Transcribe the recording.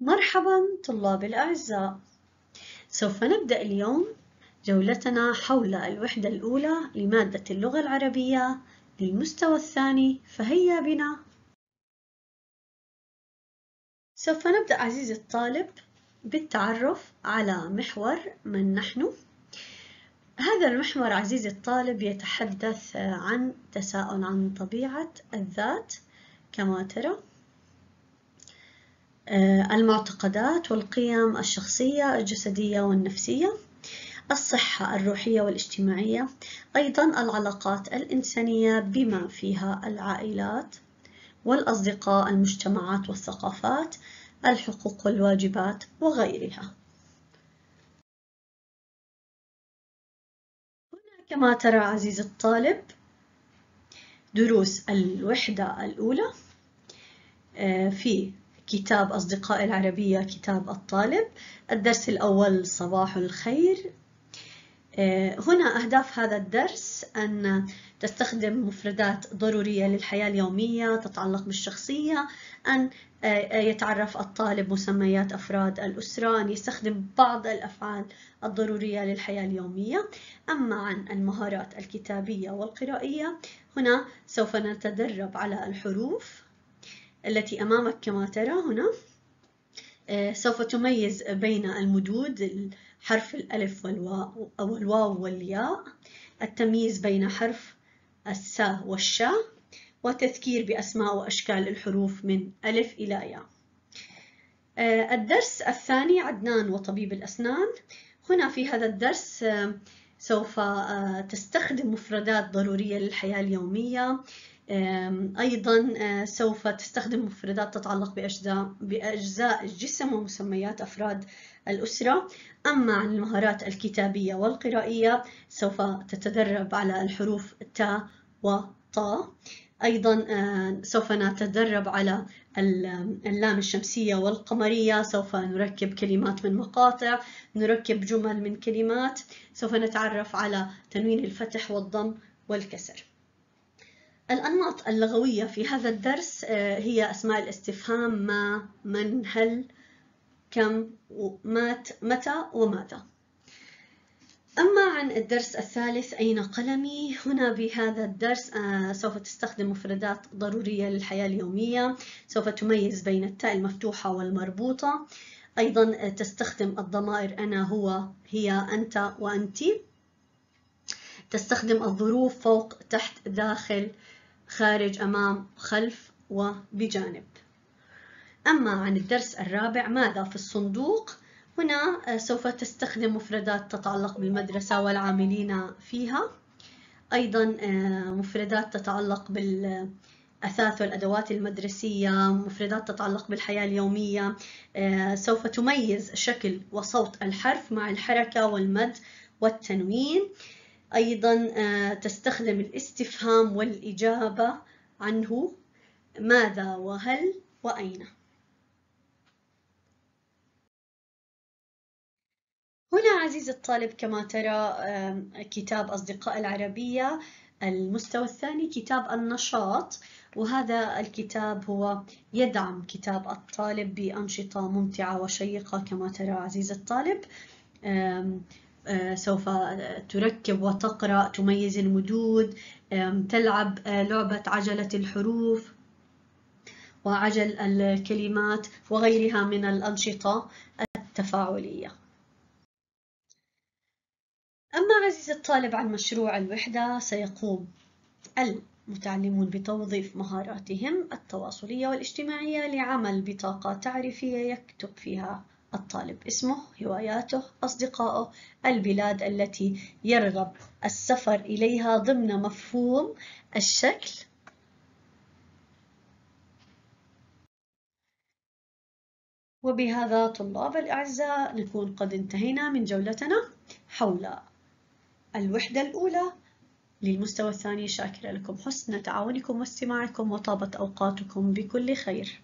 مرحبا طلاب الأعزاء. سوف نبدأ اليوم جولتنا حول الوحدة الأولى لمادة اللغة العربية للمستوى الثاني فهيا بنا. سوف نبدأ عزيزي الطالب بالتعرف على محور من نحن. هذا المحور عزيزي الطالب يتحدث عن تساؤل عن طبيعة الذات كما ترى. المعتقدات والقيم الشخصية الجسدية والنفسية الصحة الروحية والاجتماعية أيضا العلاقات الإنسانية بما فيها العائلات والأصدقاء المجتمعات والثقافات الحقوق والواجبات وغيرها. هنا كما ترى عزيزي الطالب دروس الوحدة الأولى آه، في كتاب أصدقاء العربية كتاب الطالب الدرس الأول صباح الخير. آه، هنا أهداف هذا الدرس أن تستخدم مفردات ضرورية للحياة اليومية تتعلق بالشخصية أن آه، يتعرف الطالب مسميات أفراد الأسرة أن يستخدم بعض الأفعال الضرورية للحياة اليومية. أما عن المهارات الكتابية والقرائية هنا سوف نتدرب على الحروف. التي أمامك كما ترى هنا آه، سوف تميز بين المدود حرف الألف والواو أو الواو والياء التمييز بين حرف السا والشا وتذكير بأسماء وأشكال الحروف من ألف إلى ياء. آه، الدرس الثاني عدنان وطبيب الأسنان. هنا في هذا الدرس آه، سوف تستخدم مفردات ضرورية للحياة اليومية. أيضا آه، سوف تستخدم مفردات تتعلق بأجزاء, بأجزاء الجسم ومسميات أفراد الأسرة. أما عن المهارات الكتابية والقرائية سوف تتدرب على الحروف تا وطا أيضا آه، سوف نتدرب على اللام الشمسية والقمرية. سوف نركب كلمات من مقاطع نركب جمل من كلمات. سوف نتعرف على تنوين الفتح والضم والكسر. الأنماط اللغوية في هذا الدرس آه، هي أسماء الاستفهام ما من هل كم مات متى وماذا. أما عن الدرس الثالث أين قلمي؟ هنا بهذا الدرس آه، سوف تستخدم مفردات ضرورية للحياة اليومية. سوف تميز بين التاء المفتوحة والمربوطة. أيضا آه، تستخدم الضمائر أنا هو هي أنت وأنت. تستخدم الظروف فوق تحت داخل. خارج أمام خلف وبجانب. أما عن الدرس الرابع ماذا في الصندوق؟ هنا آه، سوف تستخدم مفردات تتعلق بالمدرسة والعاملين فيها. أيضا آه، مفردات تتعلق بالأثاث والأدوات المدرسية مفردات تتعلق بالحياة اليومية. آه، سوف تميز شكل وصوت الحرف مع الحركة والمد والتنوين. أيضا آه، تستخدم الاستفهام والإجابة عنه. ماذا وهل وأين؟ هنا عزيزي الطالب كما ترى كتاب أصدقاء العربية المستوى الثاني كتاب النشاط. وهذا الكتاب هو يدعم كتاب الطالب بأنشطة ممتعة وشيقة كما ترى عزيزي الطالب. سوف تركب وتقرأ تميز المدود تلعب آه، لعبة عجلة الحروف وعجل الكلمات وغيرها من الأنشطة التفاعلية. أما عزيزي الطالب عن مشروع الوحدة سيقوم المتعلمون بتوظيف مهاراتهم التواصلية والاجتماعية لعمل بطاقة تعريفية يكتب فيها الطالب. اسمه هواياته أصدقائه البلاد التي يرغب السفر إليها ضمن مفهوم الشكل. وبهذا طلاب الأعزاء نكون قد انتهينا من جولتنا حول الوحدة الأولى. للمستوى الثاني شاكرة لكم حسن تعاونكم واستماعكم وطابت أوقاتكم بكل خير.